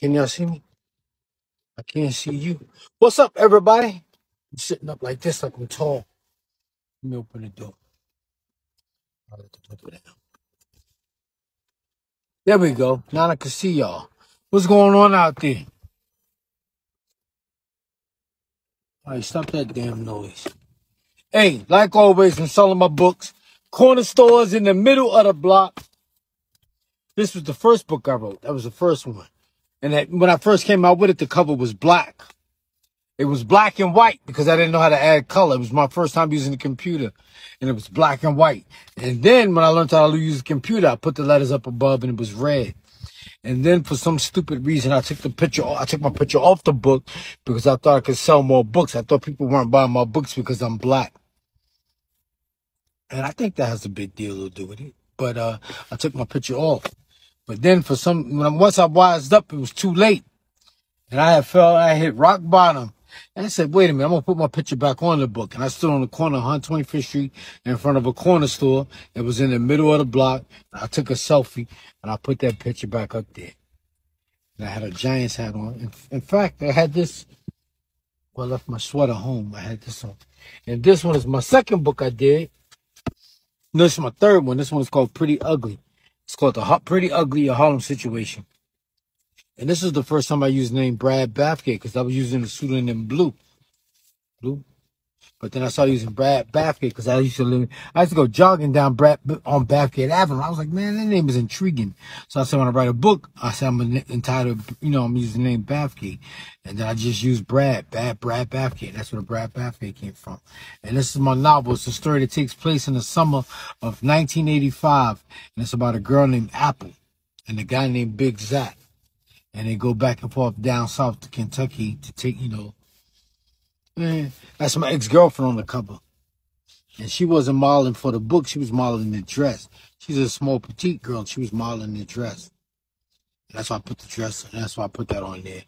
Can y'all see me? I can't see you. What's up, everybody? I'm sitting up like this, like I'm tall. Let me open the door. I'll let the down. There we go. Now I can see y'all. What's going on out there? All right, stop that damn noise. Hey, like always, I'm selling my books. Corner stores in the middle of the block. This was the first book I wrote. That was the first one. And that, when I first came out with it, the cover was black. It was black and white because I didn't know how to add color. It was my first time using the computer and it was black and white. And then when I learned how to use the computer, I put the letters up above and it was red. And then for some stupid reason, I took the picture, I took my picture off the book because I thought I could sell more books. I thought people weren't buying my books because I'm black. And I think that has a big deal to do with it. But, uh, I took my picture off. But then for some, when I, once I wised up, it was too late. And I had fell, I hit rock bottom. And I said, wait a minute, I'm gonna put my picture back on the book. And I stood on the corner of 125th Street in front of a corner store. It was in the middle of the block. I took a selfie and I put that picture back up there. And I had a Giants hat on. In, in fact, I had this, well, I left my sweater home. I had this on. And this one is my second book I did. No, this is my third one. This one is called Pretty Ugly. It's called The Pretty Ugly, Harlem Situation. And this is the first time I used the name Brad Bathgate because I was using the pseudonym Blue. Blue. But then I started using Brad Bathgate because I used to live, I used to go jogging down Brad on Bathgate Avenue. I was like, man, that name is intriguing. So I said, when I write a book, I said, I'm entitled, you know, I'm using the name Bathgate. And then I just used Brad, Brad, Brad Bathgate. That's where Brad Bathgate came from. And this is my novel. It's a story that takes place in the summer of 1985. And it's about a girl named Apple and a guy named Big Zach. And they go back and forth down south to Kentucky to take, you know, man, that's my ex-girlfriend on the cover. And she wasn't modeling for the book. She was modeling the dress. She's a small, petite girl. She was modeling the dress. And that's why I put the dress. And that's why I put that on there.